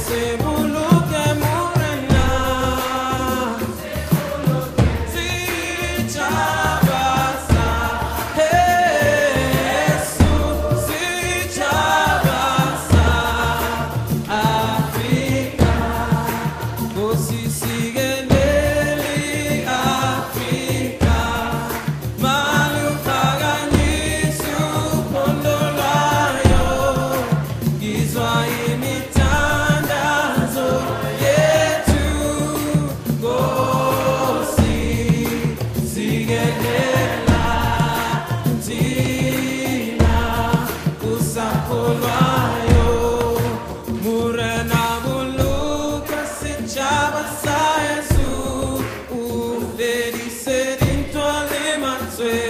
same sweet.